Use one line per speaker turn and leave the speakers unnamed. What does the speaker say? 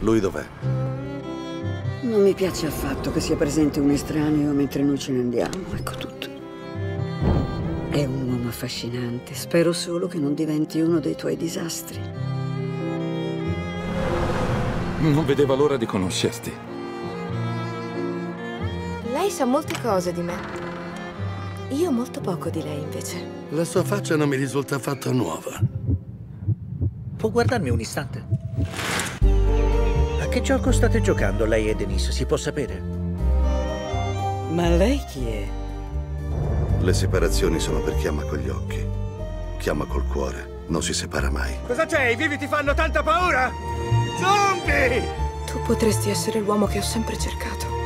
Lui dov'è?
Non mi piace affatto che sia presente un estraneo mentre noi ce ne andiamo, ecco tutto. È un uomo affascinante, spero solo che non diventi uno dei tuoi disastri.
Non vedeva l'ora di conoscerti.
Lei sa molte cose di me. Io molto poco di lei, invece.
La sua faccia non mi risulta affatto nuova.
Può guardarmi un istante? Che gioco state giocando lei e Denise, si può sapere?
Ma lei chi è?
Le separazioni sono per chi ama con gli occhi. Chi ama col cuore non si separa mai.
Cosa c'è? I vivi ti fanno tanta paura? Zombie!
Tu potresti essere l'uomo che ho sempre cercato.